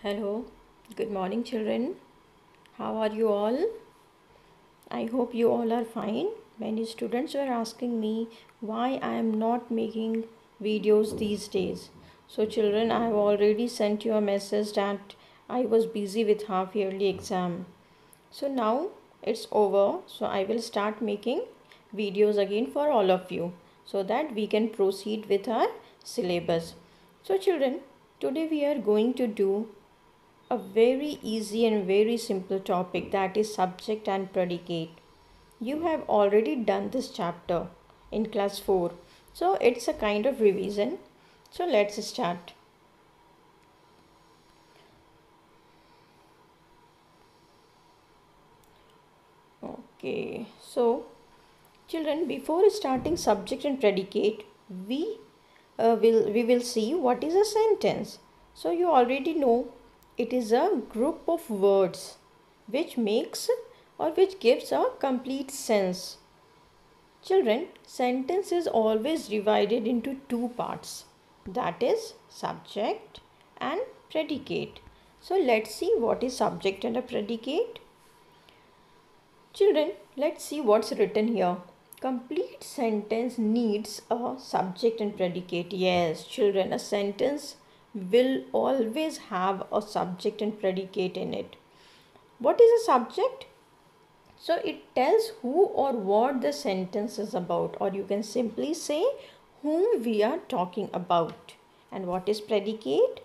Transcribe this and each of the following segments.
Hello, good morning, children. How are you all? I hope you all are fine. Many students were asking me why I am not making videos these days. So, children, I have already sent you a message that I was busy with half yearly exam. So, now it's over. So, I will start making videos again for all of you so that we can proceed with our syllabus. So, children, today we are going to do a very easy and very simple topic that is subject and predicate. You have already done this chapter in class 4. So it's a kind of revision. So let's start. Okay, so children, before starting subject and predicate, we uh, will we will see what is a sentence. So you already know it is a group of words which makes or which gives a complete sense. Children, sentence is always divided into two parts that is subject and predicate. So let's see what is subject and a predicate. Children, let's see what's written here. Complete sentence needs a subject and predicate. Yes, children, a sentence will always have a subject and predicate in it. What is a subject? So it tells who or what the sentence is about, or you can simply say whom we are talking about. And what is predicate?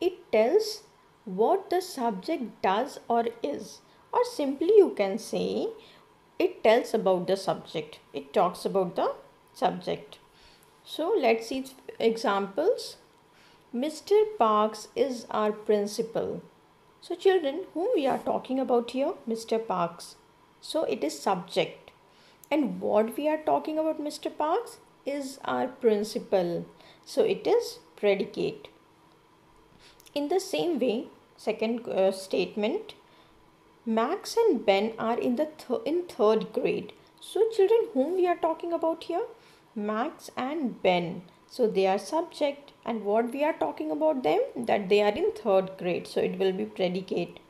It tells what the subject does or is, or simply you can say it tells about the subject, it talks about the subject. So let's see examples. Mr. Parks is our principal. So children, whom we are talking about here? Mr. Parks. So it is subject. And what we are talking about Mr. Parks is our principal. So it is predicate. In the same way, second uh, statement, Max and Ben are in the th in third grade. So children, whom we are talking about here? Max and Ben. So they are subject and what we are talking about them that they are in third grade. So it will be predicate.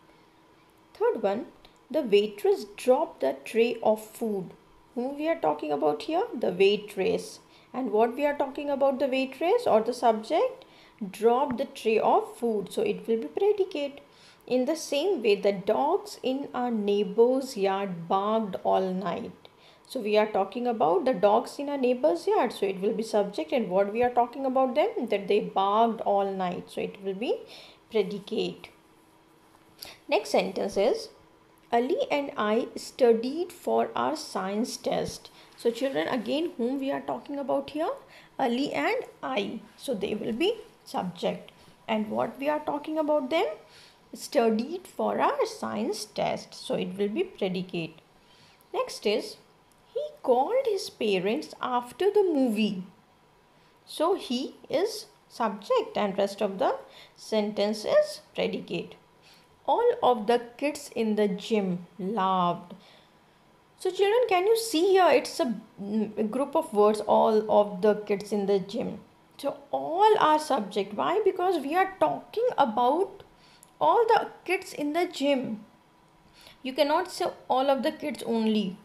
Third one the waitress dropped the tray of food. Whom we are talking about here? The waitress. And what we are talking about the waitress or the subject? Dropped the tray of food. So it will be predicate. In the same way the dogs in our neighbor's yard barked all night so we are talking about the dogs in our neighbor's yard. So it will be subject and what we are talking about them that they barked all night. So it will be predicate. Next sentence is Ali and I studied for our science test. So children again whom we are talking about here Ali and I. So they will be subject. And what we are talking about them studied for our science test. So it will be predicate. Next is he called his parents after the movie. So he is subject and rest of the sentence is predicate. All of the kids in the gym laughed. So children, can you see here? It's a mm, group of words, all of the kids in the gym. So all are subject. Why? Because we are talking about all the kids in the gym. You cannot say all of the kids only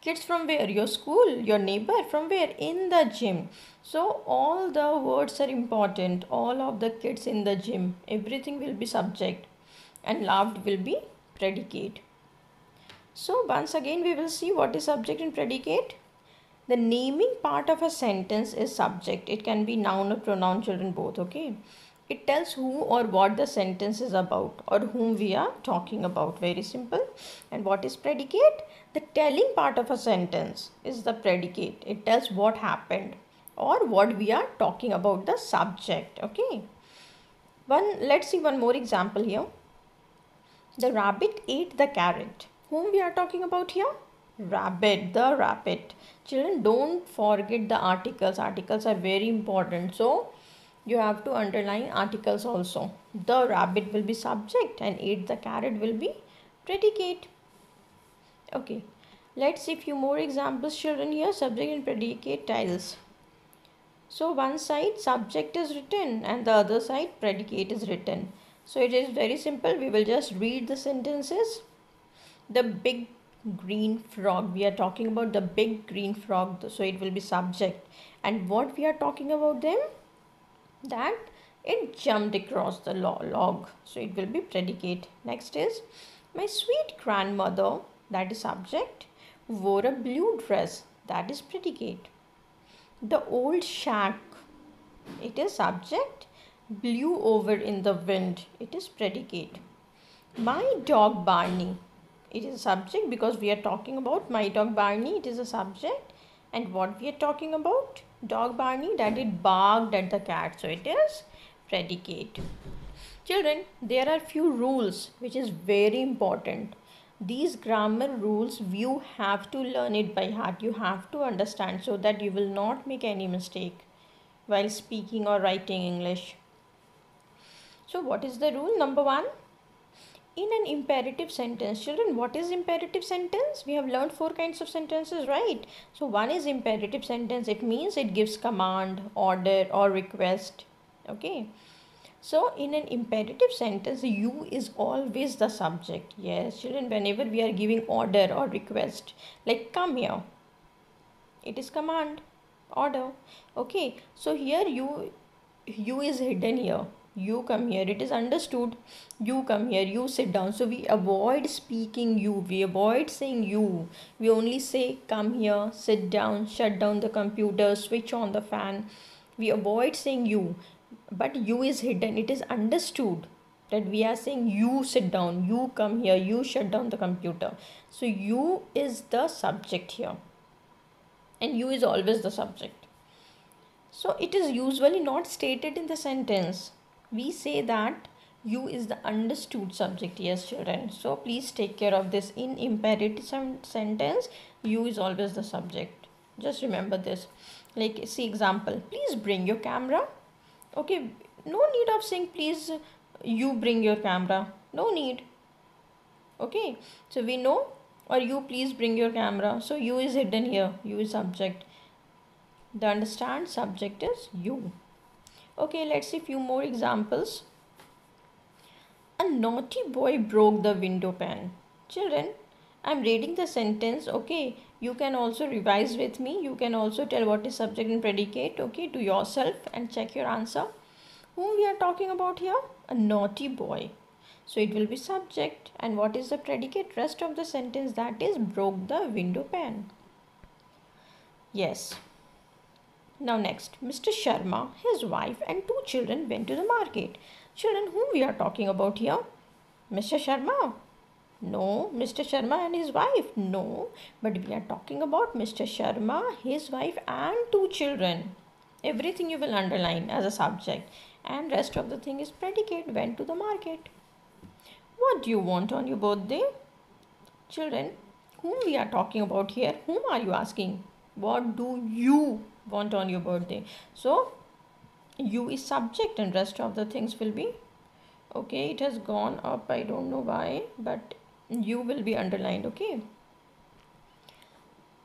kids from where? Your school your neighbor from where? In the gym. So all the words are important. All of the kids in the gym. Everything will be subject. And loved will be predicate. So once again we will see what is subject and predicate. The naming part of a sentence is subject. It can be noun or pronoun children both okay it tells who or what the sentence is about or whom we are talking about. Very simple. And what is predicate? The telling part of a sentence is the predicate. It tells what happened or what we are talking about the subject. Okay. One, let's see one more example here. The rabbit ate the carrot. Whom we are talking about here? Rabbit, the rabbit. Children, don't forget the articles. Articles are very important. So, you have to underline articles also. The rabbit will be subject and eat the carrot will be predicate. Okay. Let's see few more examples children here subject and predicate tiles. So one side subject is written and the other side predicate is written. So it is very simple. We will just read the sentences. The big green frog we are talking about the big green frog so it will be subject. And what we are talking about them that it jumped across the log. So it will be predicate. Next is my sweet grandmother that is subject wore a blue dress that is predicate. The old shack it is subject blew over in the wind it is predicate. My dog barney it is a subject because we are talking about my dog barney it is a subject. And what we are talking about dog barney that it barked at the cat. So it is predicate. Children there are few rules which is very important. These grammar rules you have to learn it by heart. You have to understand so that you will not make any mistake while speaking or writing english. So what is the rule? Number 1 in an imperative sentence. Children what is imperative sentence? We have learned four kinds of sentences right? So one is imperative sentence. It means it gives command order or request. Okay. So in an imperative sentence you is always the subject. Yes children whenever we are giving order or request like come here. It is command order. Okay. So here you you is hidden here you come here. It is understood. You come here. You sit down. So we avoid speaking you. We avoid saying you. We only say come here. Sit down. Shut down the computer. Switch on the fan. We avoid saying you. But you is hidden. It is understood that we are saying you sit down. You come here. You shut down the computer. So you is the subject here. And you is always the subject. So it is usually not stated in the sentence we say that you is the understood subject yes children. So please take care of this in imperative sentence. You is always the subject. Just remember this. Like see example please bring your camera. Okay no need of saying please you bring your camera. No need. Okay so we know or you please bring your camera. So you is hidden here. You is subject. The understand subject is you okay let's see few more examples. A naughty boy broke the window pane. Children i'm reading the sentence okay? You can also revise with me. You can also tell what is subject and predicate okay? To yourself and check your answer. Whom we are talking about here? A naughty boy. So it will be subject. And what is the predicate? Rest of the sentence that is broke the window pane. Yes now next, Mr. Sharma, his wife and two children went to the market. Children whom we are talking about here? Mr. Sharma? No, Mr. Sharma and his wife? No, but we are talking about Mr. Sharma, his wife and two children. Everything you will underline as a subject and rest of the thing is predicate went to the market. What do you want on your birthday? Children, whom we are talking about here? Whom are you asking? What do you want on your birthday? So you is subject and rest of the things will be okay it has gone up i don't know why but you will be underlined okay?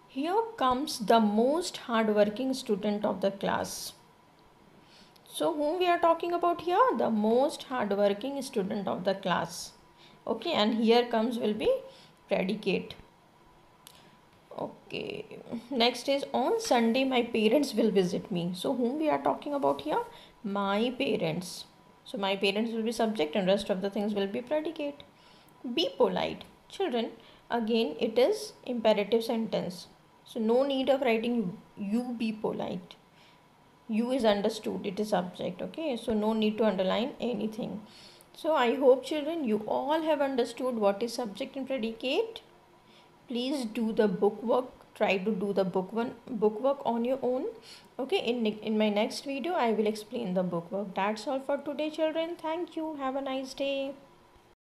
Here comes the most hardworking student of the class. So whom we are talking about here? The most hardworking student of the class. Okay and here comes will be predicate okay. Next is on sunday my parents will visit me. So whom we are talking about here? My parents. So my parents will be subject and rest of the things will be predicate. Be polite. Children again it is imperative sentence. So no need of writing you be polite. You is understood. It is subject. Okay? So no need to underline anything. So i hope children you all have understood what is subject and predicate please do the book work try to do the book one book work on your own. Okay in in my next video i will explain the book work that's all for today children. Thank you. Have a nice day